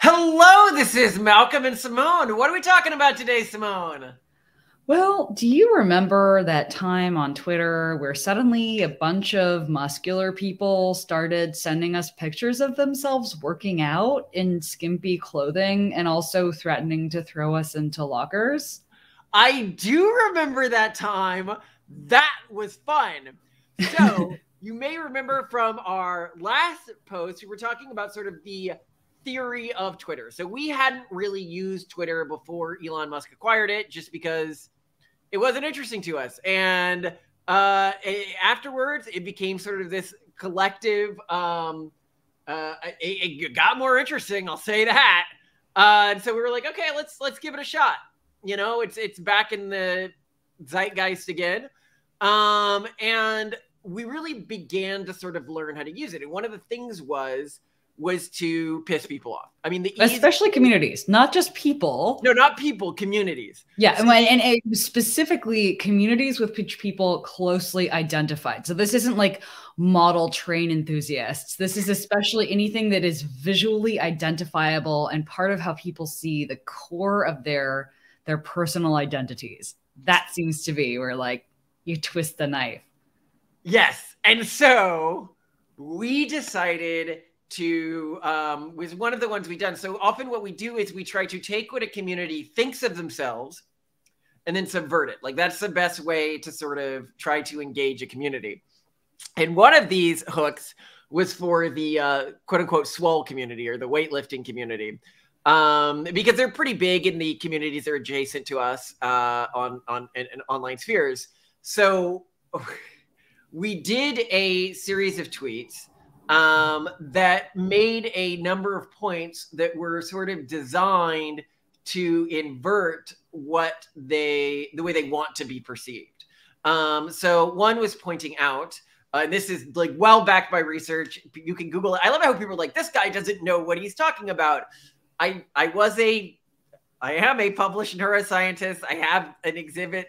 Hello, this is Malcolm and Simone. What are we talking about today, Simone? Well, do you remember that time on Twitter where suddenly a bunch of muscular people started sending us pictures of themselves working out in skimpy clothing and also threatening to throw us into lockers? I do remember that time. That was fun. So, you may remember from our last post, we were talking about sort of the theory of Twitter. So we hadn't really used Twitter before Elon Musk acquired it just because it wasn't interesting to us. And uh, afterwards, it became sort of this collective. Um, uh, it, it, got more interesting. I'll say that. Uh, and so we were like, okay, let's let's give it a shot. You know, it's it's back in the zeitgeist again. Um, and we really began to sort of learn how to use it. And one of the things was was to piss people off. I mean, the especially communities, not just people. No, not people, communities. Yeah, so, and, and, specifically communities with which people closely identified. So this isn't like model train enthusiasts. This is especially anything that is visually identifiable and part of how people see the core of their their personal identities. That seems to be where like you twist the knife. Yes, and so we decided to um, was one of the ones we've done. So often what we do is we try to take what a community thinks of themselves and then subvert it. Like that's the best way to sort of try to engage a community. And one of these hooks was for the uh, quote unquote swole community or the weightlifting community. Um, because they're pretty big in the communities that are adjacent to us uh, on on in, in online spheres. So we did a series of tweets um, that made a number of points that were sort of designed to invert what they the way they want to be perceived. Um, so one was pointing out, uh, and this is like well backed by research. You can Google it. I love how people are like, this guy doesn't know what he's talking about. I I was a I am a published neuroscientist. I have an exhibit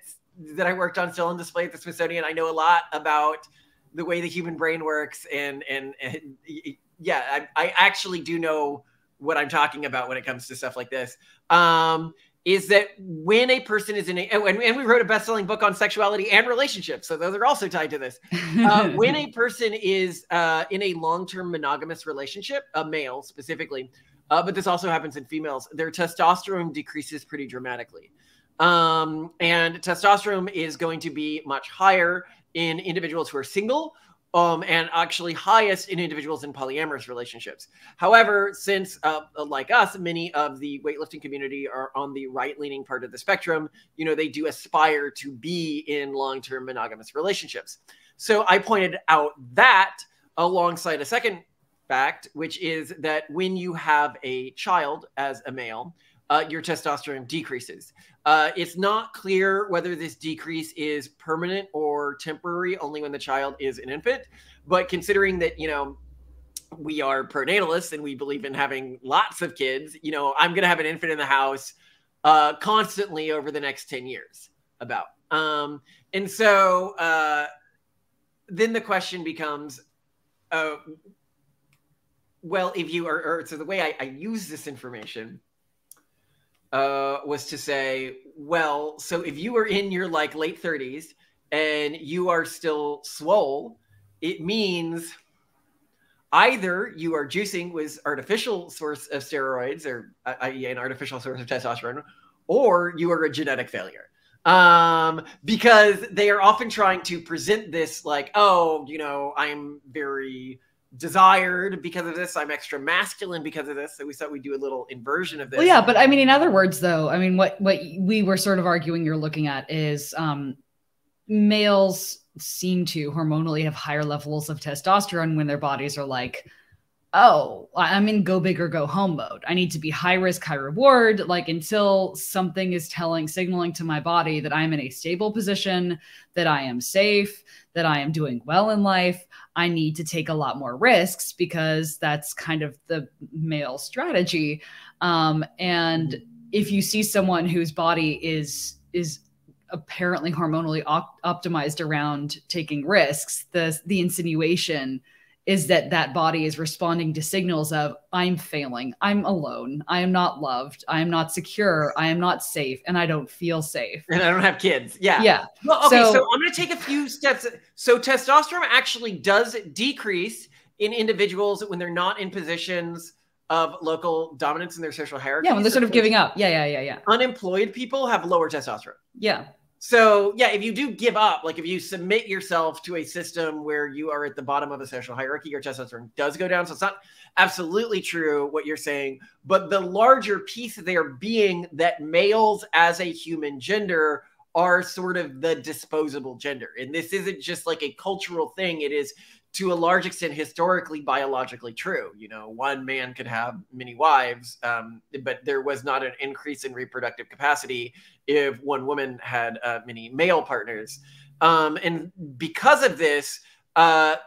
that I worked on still on display at the Smithsonian. I know a lot about the way the human brain works and and, and yeah I, I actually do know what i'm talking about when it comes to stuff like this. Um is that when a person is in a and, and we wrote a best-selling book on sexuality and relationships so those are also tied to this. Uh, when a person is uh, in a long-term monogamous relationship a male specifically uh, but this also happens in females their testosterone decreases pretty dramatically. Um, and testosterone is going to be much higher in individuals who are single um, and actually highest in individuals in polyamorous relationships. However, since uh, like us, many of the weightlifting community are on the right-leaning part of the spectrum, you know, they do aspire to be in long-term monogamous relationships. So I pointed out that alongside a second fact, which is that when you have a child as a male, uh, your testosterone decreases. Uh, it's not clear whether this decrease is permanent or temporary, only when the child is an infant. But considering that, you know, we are pronatalists and we believe in having lots of kids, you know, I'm going to have an infant in the house uh, constantly over the next 10 years about. Um, and so uh, then the question becomes, uh, well, if you are, or so the way I, I use this information uh, was to say, well, so if you are in your like late 30s and you are still swole, it means either you are juicing with artificial source of steroids or i.e. an artificial source of testosterone, or you are a genetic failure. Um, because they are often trying to present this like, oh, you know, I'm very desired because of this. I'm extra masculine because of this. So we thought we'd do a little inversion of this. Well, yeah, but I mean, in other words, though, I mean, what what we were sort of arguing you're looking at is um, males seem to hormonally have higher levels of testosterone when their bodies are like oh, I'm in go big or go home mode. I need to be high risk, high reward. Like until something is telling, signaling to my body that I'm in a stable position, that I am safe, that I am doing well in life, I need to take a lot more risks because that's kind of the male strategy. Um, and if you see someone whose body is is apparently hormonally op- optimized around taking risks, the the insinuation is that that body is responding to signals of i'm failing i'm alone i am not loved i am not secure i am not safe and i don't feel safe and i don't have kids yeah yeah well okay so, so i'm going to take a few steps so testosterone actually does decrease in individuals when they're not in positions of local dominance in their social hierarchy. Yeah, when they're sort of giving up. Yeah, yeah, yeah, yeah. Unemployed people have lower testosterone. Yeah. So yeah, if you do give up, like if you submit yourself to a system where you are at the bottom of a social hierarchy, your testosterone does go down. So it's not absolutely true what you're saying, but the larger piece there being that males as a human gender are sort of the disposable gender. And this isn't just like a cultural thing. It is to a large extent historically biologically true. You know one man could have many wives um, but there was not an increase in reproductive capacity if one woman had uh, many male partners. Um, and because of this uh,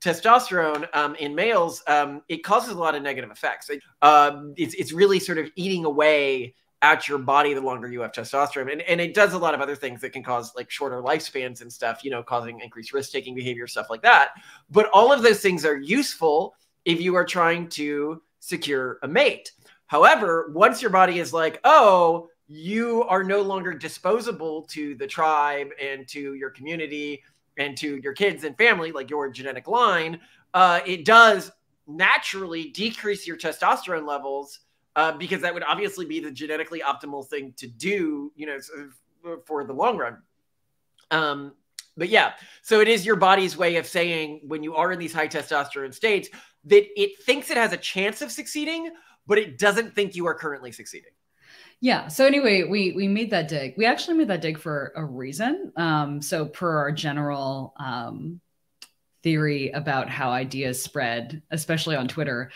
testosterone um, in males um, it causes a lot of negative effects. It, uh, it's, it's really sort of eating away at your body the longer you have testosterone. And, and it does a lot of other things that can cause like shorter lifespans and stuff, you know, causing increased risk taking behavior, stuff like that. But all of those things are useful if you are trying to secure a mate. However, once your body is like, oh, you are no longer disposable to the tribe and to your community and to your kids and family, like your genetic line, uh, it does naturally decrease your testosterone levels uh, because that would obviously be the genetically optimal thing to do, you know, for the long run. Um, but yeah, so it is your body's way of saying when you are in these high testosterone states that it thinks it has a chance of succeeding, but it doesn't think you are currently succeeding. Yeah. So anyway, we we made that dig. We actually made that dig for a reason. Um, so per our general um, theory about how ideas spread, especially on Twitter,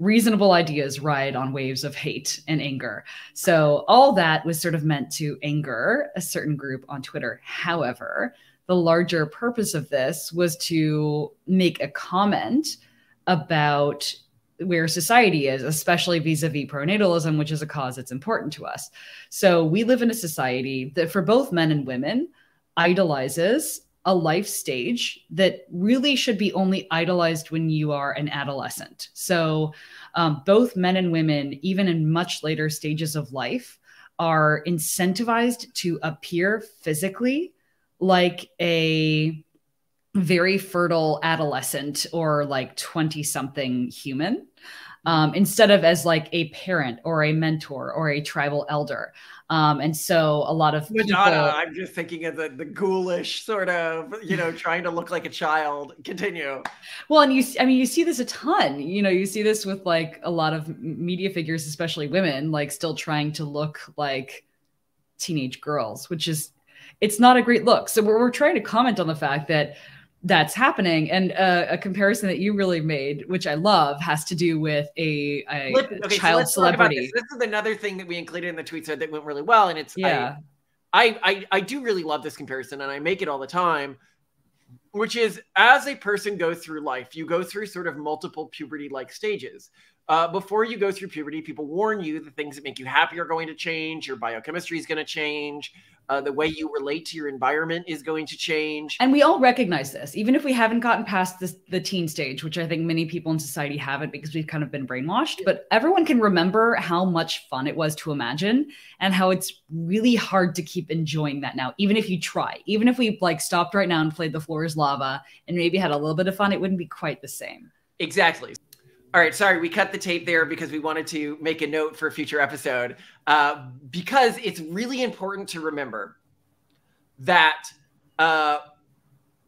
reasonable ideas ride on waves of hate and anger. So all that was sort of meant to anger a certain group on Twitter. However, the larger purpose of this was to make a comment about where society is, especially vis-a-vis pronatalism, which is a cause that's important to us. So we live in a society that for both men and women idolizes a life stage that really should be only idolized when you are an adolescent. So, um, both men and women, even in much later stages of life, are incentivized to appear physically like a very fertile adolescent or like 20 something human um, instead of as like a parent or a mentor or a tribal elder. Um, and so a lot of Madonna, people, I'm just thinking of the the ghoulish sort of, you know, trying to look like a child. Continue. Well, and you, I mean, you see this a ton. You know, you see this with like a lot of media figures, especially women, like still trying to look like teenage girls, which is, it's not a great look. So we're, we're trying to comment on the fact that that's happening. And uh, a comparison that you really made, which I love, has to do with a, a okay, child so celebrity. This. this. is another thing that we included in the tweet thread that went really well, and it's yeah. I, I I do really love this comparison, and I make it all the time. Which is as a person goes through life, you go through sort of multiple puberty-like stages. Uh, before you go through puberty, people warn you the things that make you happy are going to change. Your biochemistry is going to change. Uh, the way you relate to your environment is going to change. And we all recognize this, even if we haven't gotten past this, the teen stage, which I think many people in society haven't because we've kind of been brainwashed. But everyone can remember how much fun it was to imagine and how it's really hard to keep enjoying that now, even if you try. Even if we like stopped right now and played The Floor is Lava and maybe had a little bit of fun, it wouldn't be quite the same. Exactly. All right, sorry, we cut the tape there because we wanted to make a note for a future episode. Uh, because it's really important to remember that uh,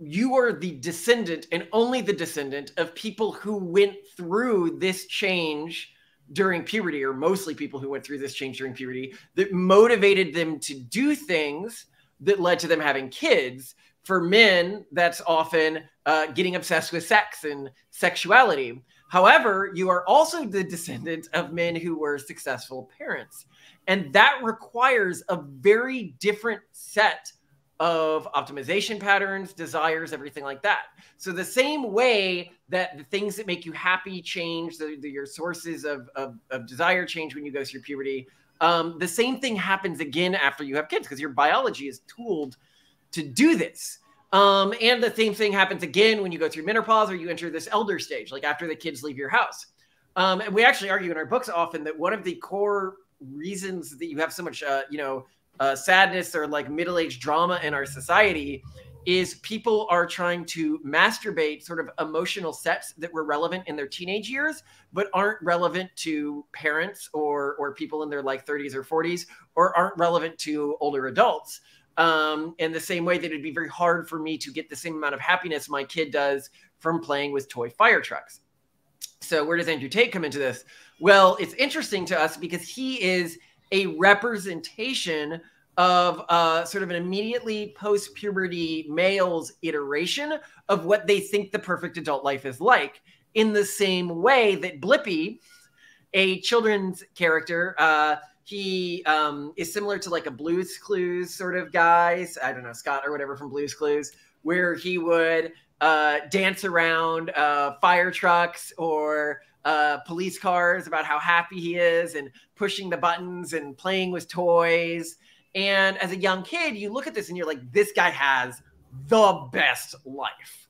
you are the descendant and only the descendant of people who went through this change during puberty, or mostly people who went through this change during puberty, that motivated them to do things that led to them having kids. For men, that's often uh, getting obsessed with sex and sexuality. However, you are also the descendant of men who were successful parents. And that requires a very different set of optimization patterns, desires, everything like that. So, the same way that the things that make you happy change, the, the your sources of, of, of, desire change when you go through puberty, um, the same thing happens again after you have kids because your biology is tooled to do this. Um, and the same thing happens again when you go through menopause or you enter this elder stage, like after the kids leave your house. Um, and we actually argue in our books often that one of the core reasons that you have so much, uh, you know, uh, sadness or like middle age drama in our society is people are trying to masturbate sort of emotional sets that were relevant in their teenage years but aren't relevant to parents or or people in their like 30s or 40s or aren't relevant to older adults um, in the same way that it'd be very hard for me to get the same amount of happiness my kid does from playing with toy fire trucks. So where does andrew tate come into this? Well it's interesting to us because he is a representation of uh, sort of an immediately post puberty male's iteration of what they think the perfect adult life is like, in the same way that Blippi, a children's character, uh, he um, is similar to like a Blues Clues sort of guy. I don't know, Scott or whatever from Blues Clues, where he would uh, dance around uh, fire trucks or uh, police cars about how happy he is and pushing the buttons and playing with toys and as a young kid, you look at this and you're like, this guy has the best life.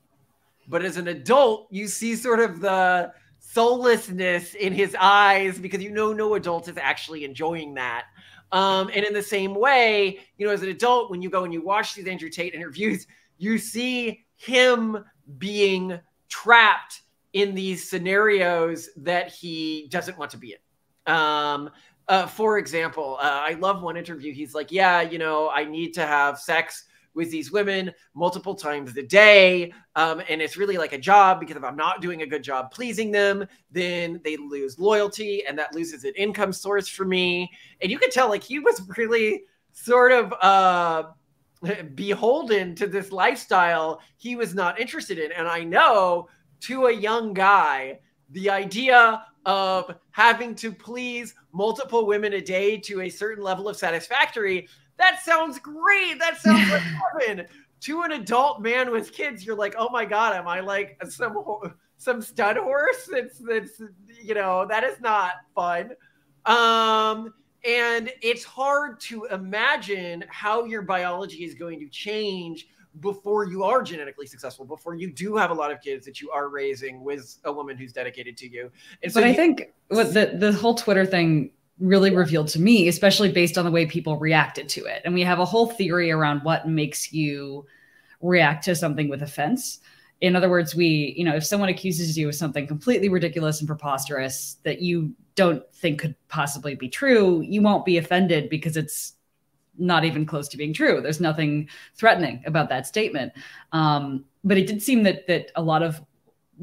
But as an adult, you see sort of the soullessness in his eyes because you know no adult is actually enjoying that. Um, and in the same way, you know, as an adult, when you go and you watch these Andrew Tate interviews, you see him being trapped in these scenarios that he doesn't want to be in. Um, uh, for example, uh, I love one interview. He's like, "Yeah, you know, I need to have sex with these women multiple times a day, um, and it's really like a job because if I'm not doing a good job pleasing them, then they lose loyalty, and that loses an income source for me." And you could tell, like, he was really sort of uh, beholden to this lifestyle he was not interested in. And I know to a young guy, the idea of having to please multiple women a day to a certain level of satisfactory, that sounds great. That sounds like heaven. To an adult man with kids, you're like, oh my god, am I like some some stud horse? That's that's you know that is not fun. Um, and it's hard to imagine how your biology is going to change before you are genetically successful, before you do have a lot of kids that you are raising with a woman who's dedicated to you. And so but I think what the the whole Twitter thing really revealed to me, especially based on the way people reacted to it. And we have a whole theory around what makes you react to something with offense. In other words, we, you know, if someone accuses you of something completely ridiculous and preposterous that you don't think could possibly be true, you won't be offended because it's not even close to being true. There's nothing threatening about that statement. Um, but it did seem that that a lot of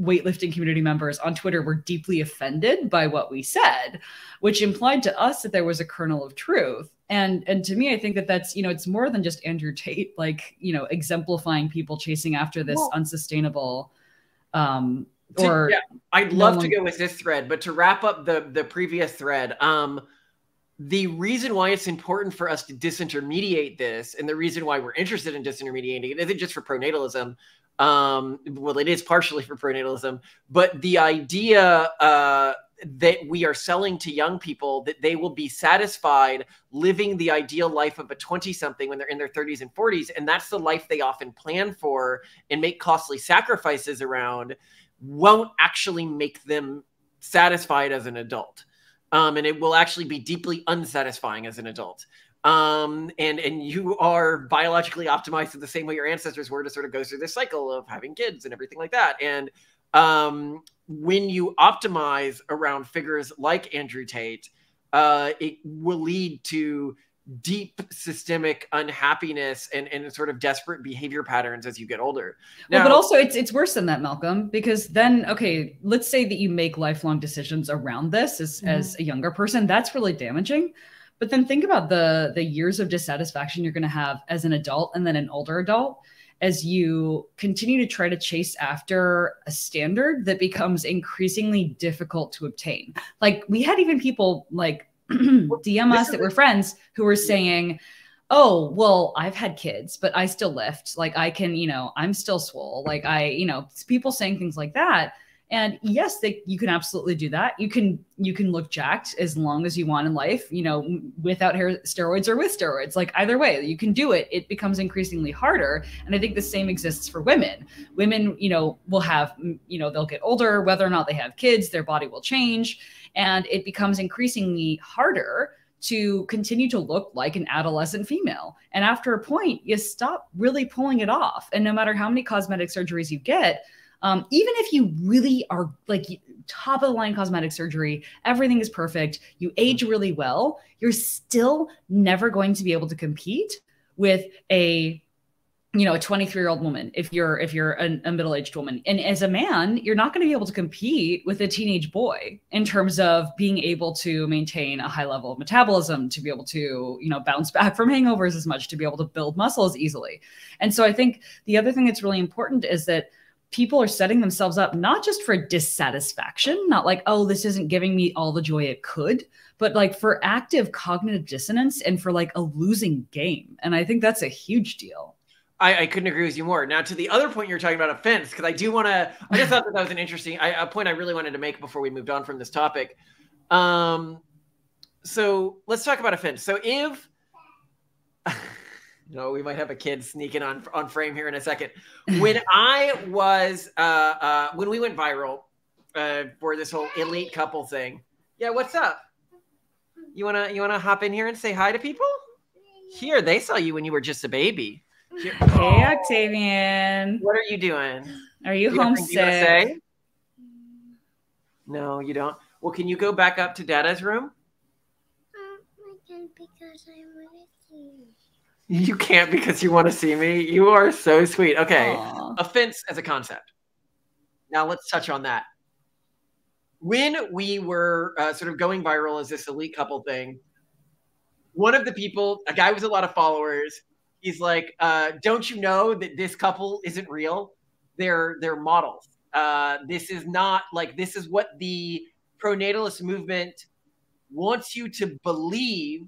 weightlifting community members on Twitter were deeply offended by what we said, which implied to us that there was a kernel of truth. And and to me, I think that that's you know it's more than just Andrew Tate, like you know exemplifying people chasing after this well, unsustainable. Um, or to, yeah, I'd love no to go with this thread, but to wrap up the the previous thread, um, the reason why it's important for us to disintermediate this and the reason why we're interested in disintermediating it isn't just for pronatalism um, well it is partially for pronatalism but the idea uh, that we are selling to young people that they will be satisfied living the ideal life of a 20 something when they're in their 30s and 40s and that's the life they often plan for and make costly sacrifices around won't actually make them satisfied as an adult um, and it will actually be deeply unsatisfying as an adult. Um, and and you are biologically optimized in the same way your ancestors were to sort of go through this cycle of having kids and everything like that. And um, when you optimize around figures like Andrew Tate, uh, it will lead to deep systemic unhappiness and, and sort of desperate behavior patterns as you get older. Now, well, but also it's it's worse than that, Malcolm, because then okay, let's say that you make lifelong decisions around this as, mm-hmm. as a younger person, that's really damaging. But then think about the the years of dissatisfaction you're going to have as an adult and then an older adult as you continue to try to chase after a standard that becomes increasingly difficult to obtain. Like we had even people like DM us that were friends who were saying, oh well i've had kids but i still lift. Like i can you know i'm still swole. Like i you know people saying things like that And yes, they, you can absolutely do that. You can you can look jacked as long as you want in life, you know, without hair steroids or with steroids. Like either way, you can do it. It becomes increasingly harder, and I think the same exists for women. Women, you know, will have you know they'll get older, whether or not they have kids, their body will change, and it becomes increasingly harder to continue to look like an adolescent female. And after a point, you stop really pulling it off. And no matter how many cosmetic surgeries you get, um, even if you really are like top of the line cosmetic surgery, everything is perfect, you age really well, you're still never going to be able to compete with a you know a 23 year old woman if you're if you're a, a middle-aged woman. And as a man you're not going to be able to compete with a teenage boy in terms of being able to maintain a high level of metabolism to be able to you know bounce back from hangovers as much to be able to build muscles easily. And so i think the other thing that's really important is that people are setting themselves up not just for dissatisfaction not like oh this isn't giving me all the joy it could but like for active cognitive dissonance and for like a losing game and i think that's a huge deal I, I, couldn't agree with you more. Now, to the other point you're talking about offense, because I do want to. I just thought that that was an interesting I, a point I really wanted to make before we moved on from this topic. Um, so let's talk about offense. So if, you know, we might have a kid sneaking on on frame here in a second. When I was, uh, uh, when we went viral uh, for this whole elite couple thing, yeah, what's up? You wanna you wanna hop in here and say hi to people? Here, they saw you when you were just a baby. Hey, Octavian. What are you doing? Are you, you homesick? No, you don't. Well, can you go back up to Dada's room? Um, I can't because I want to see you. Can't because you want to see me. You are so sweet. Okay, Aww. offense as a concept. Now let's touch on that. When we were uh, sort of going viral as this elite couple thing, one of the people, a guy with a lot of followers, he's like, uh, "Don't you know that this couple isn't real? They're they're models. Uh, this is not like this is what the pronatalist movement wants you to believe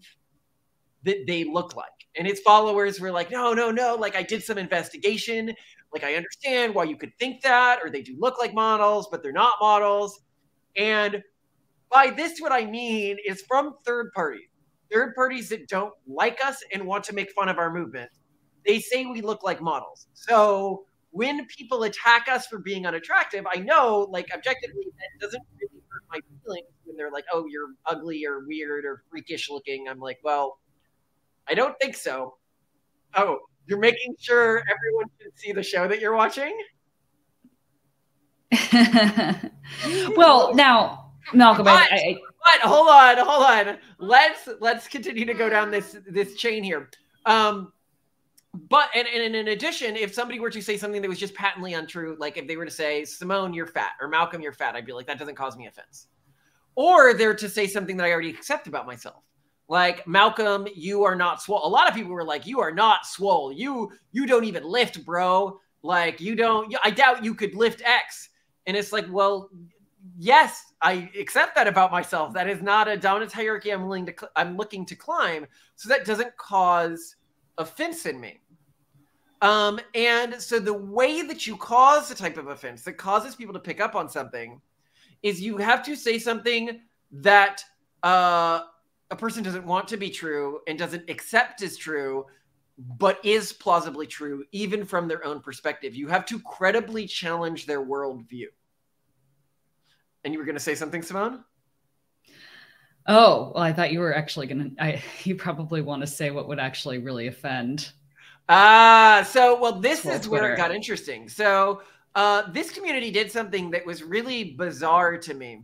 that they look like." And his followers were like, "No, no, no! Like I did some investigation. Like I understand why you could think that, or they do look like models, but they're not models." And by this, what I mean is from third parties third parties that don't like us and want to make fun of our movement, they say we look like models. So when people attack us for being unattractive, I know, like, objectively, that doesn't really hurt my feelings when they're like, oh, you're ugly or weird or freakish looking. I'm like, well, I don't think so. Oh, you're making sure everyone can see the show that you're watching? well, now, Malcolm, I, I, but hold on, hold on. Let's let's continue to go down this this chain here. Um, but and, and in addition, if somebody were to say something that was just patently untrue, like if they were to say, Simone, you're fat, or Malcolm, you're fat, I'd be like, that doesn't cause me offense. Or they're to say something that I already accept about myself. Like, Malcolm, you are not swole. A lot of people were like, you are not swole. You you don't even lift, bro. Like, you don't, I doubt you could lift X. And it's like, well, yes, I accept that about myself. That is not a dominant hierarchy I'm willing to I'm looking to climb. So that doesn't cause offense in me. Um, and so the way that you cause the type of offense that causes people to pick up on something is you have to say something that uh, a person doesn't want to be true and doesn't accept as true, but is plausibly true, even from their own perspective. You have to credibly challenge their worldview. And you were going to say something, Simone? Oh, well, I thought you were actually going to, you probably want to say what would actually really offend. Ah, uh, so, well, this is Twitter. where it got interesting. So, uh, this community did something that was really bizarre to me,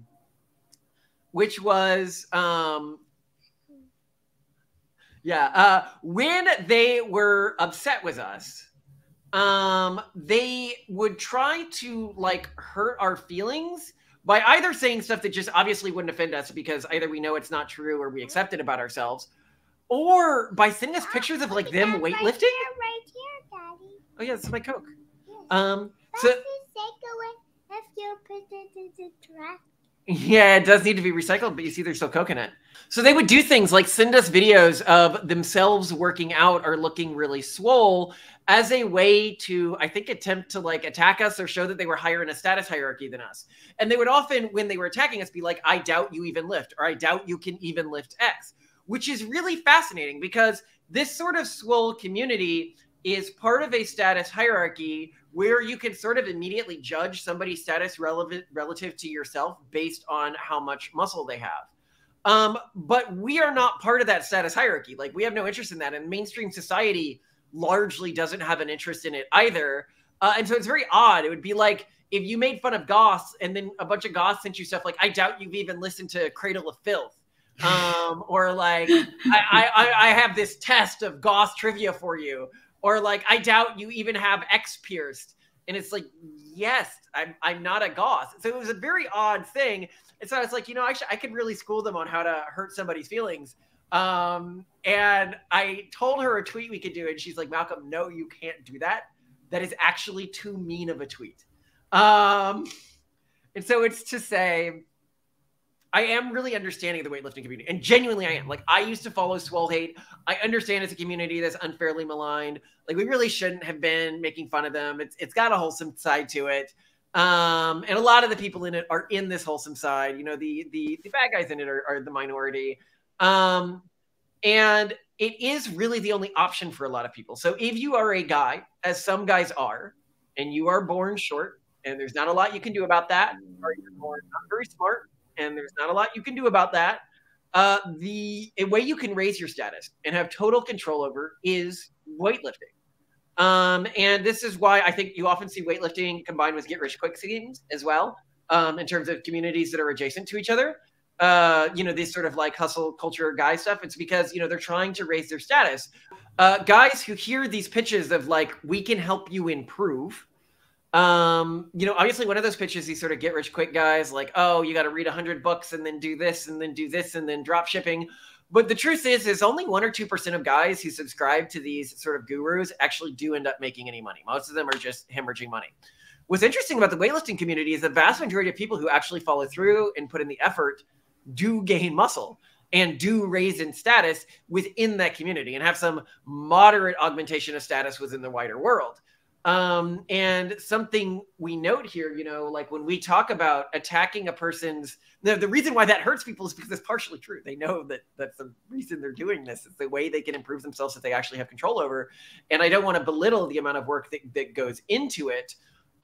which was, um, yeah, uh, when they were upset with us, um, they would try to like hurt our feelings by either saying stuff that just obviously wouldn't offend us because either we know it's not true or we accept it about ourselves, or by sending us pictures of like them weightlifting. Right here, right here, Daddy. Oh yeah, it's my Coke. Um, so. Yeah, it does need to be recycled, but you see, there's still coconut. So they would do things like send us videos of themselves working out or looking really swole as a way to, I think, attempt to like attack us or show that they were higher in a status hierarchy than us. And they would often, when they were attacking us, be like, I doubt you even lift, or I doubt you can even lift X, which is really fascinating because this sort of swole community is part of a status hierarchy where you can sort of immediately judge somebody's status relevant relative to yourself based on how much muscle they have. Um, but we are not part of that status hierarchy. Like we have no interest in that, and mainstream society largely doesn't have an interest in it either. Uh, and so it's very odd. It would be like if you made fun of goths, and then a bunch of goths sent you stuff like, "I doubt you've even listened to Cradle of Filth," um, or like, I, I, "I have this test of goth trivia for you," or like, "I doubt you even have X pierced." And it's like, yes, I'm, I'm not a goth. So it was a very odd thing. And so I was like, you know, I, I could really school them on how to hurt somebody's feelings. Um, and I told her a tweet we could do, and she's like, Malcolm, no, you can't do that. That is actually too mean of a tweet. Um, and so it's to say, I am really understanding the weightlifting community, and genuinely, I am. Like, I used to follow Swell Hate. I understand it's a community that's unfairly maligned. Like, we really shouldn't have been making fun of them. It's it's got a wholesome side to it. Um, and a lot of the people in it are in this wholesome side. You know, the the the bad guys in it are, are the minority. Um, and it is really the only option for a lot of people. So if you are a guy, as some guys are, and you are born short, and there's not a lot you can do about that, or you're born not very smart, and there's not a lot you can do about that. Uh, the way you can raise your status and have total control over is weightlifting. Um, and this is why I think you often see weightlifting combined with get rich quick schemes as well, um, in terms of communities that are adjacent to each other. Uh, you know, this sort of like hustle culture guy stuff. It's because, you know, they're trying to raise their status. Uh, guys who hear these pitches of like, we can help you improve. Um, you know, obviously one of those pitches, these sort of get rich quick guys, like, oh, you got to read hundred books and then do this and then do this and then drop shipping. But the truth is, is only one or two percent of guys who subscribe to these sort of gurus actually do end up making any money. Most of them are just hemorrhaging money. What's interesting about the weightlifting community is the vast majority of people who actually follow through and put in the effort do gain muscle and do raise in status within that community and have some moderate augmentation of status within the wider world. Um, and something we note here, you know, like when we talk about attacking a person's, the, the reason why that hurts people is because it's partially true. They know that that's the reason they're doing this. It's the way they can improve themselves that they actually have control over. And I don't want to belittle the amount of work that, that goes into it,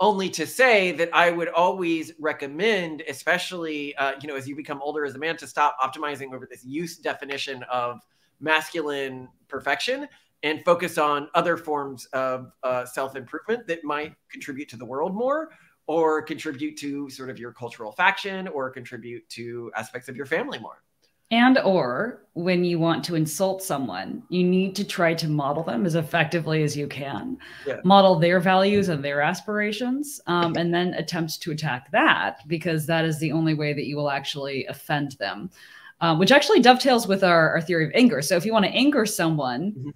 only to say that I would always recommend, especially, uh, you know, as you become older as a man, to stop optimizing over this use definition of masculine perfection and focus on other forms of uh, self improvement that might contribute to the world more or contribute to sort of your cultural faction or contribute to aspects of your family more. And or when you want to insult someone you need to try to model them as effectively as you can. Yeah. model their values and their aspirations um, and then attempt to attack that because that is the only way that you will actually offend them um, which actually dovetails with our, our theory of anger. So if you want to anger someone mm-hmm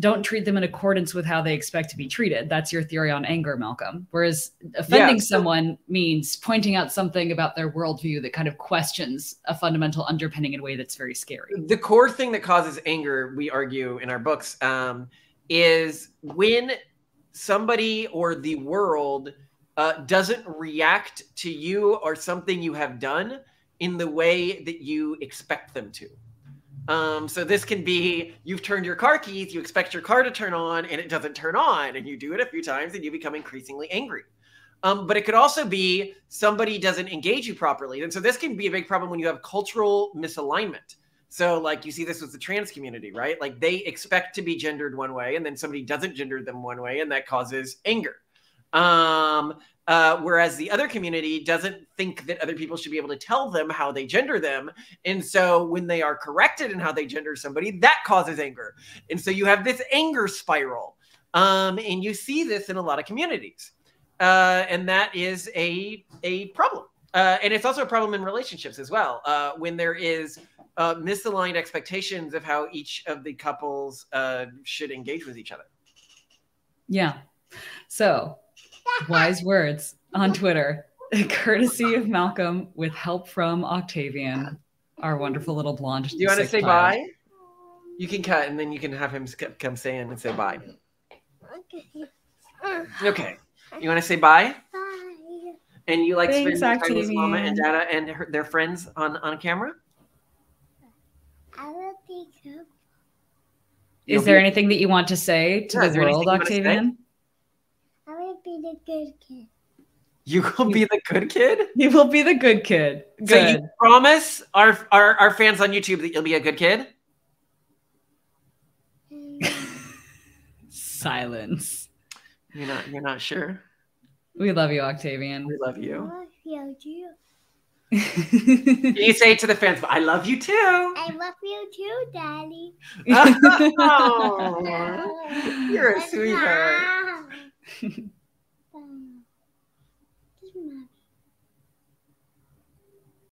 don't treat them in accordance with how they expect to be treated. That's your theory on anger, Malcolm. Whereas offending yeah, so- someone means pointing out something about their worldview that kind of questions a fundamental underpinning in a way that's very scary. The core thing that causes anger, we argue in our books, um, is when somebody or the world uh, doesn't react to you or something you have done in the way that you expect them to. Um, so this can be you've turned your car keys, you expect your car to turn on, and it doesn't turn on, and you do it a few times, and you become increasingly angry. Um, but it could also be somebody doesn't engage you properly, and so this can be a big problem when you have cultural misalignment. So, like you see this with the trans community, right? Like they expect to be gendered one way, and then somebody doesn't gender them one way, and that causes anger. Um, uh, whereas the other community doesn't think that other people should be able to tell them how they gender them. And so when they are corrected in how they gender somebody, that causes anger. And so you have this anger spiral. Um, and you see this in a lot of communities. Uh, and that is a, a problem. Uh, and it's also a problem in relationships as well. Uh, when there is uh, misaligned expectations of how each of the couples uh, should engage with each other. Yeah. So wise words on Twitter. courtesy of Malcolm with help from Octavian, our wonderful little blonde. Do you want to say child. bye? You can cut, and then you can have him come say in and say bye. Okay. Okay. You want to say bye? Bye. And you like Thanks, spending time with Mama and Octavian. Dada and her, their friends on on camera? I will pick up. You'll Is there be- anything that you want to say to Yeah, the world, you wanna? Octavian? I will be the good kid. You will be the good kid. You will be the good kid. So you promise our, our our fans on YouTube that you'll be a good kid. Silence. You're not you're not sure. We love you, Octavian. We love you. I you. love you too. Can you say to the fans, I love you too? I love you too, Daddy. Oh, you're a sweetheart. Wow.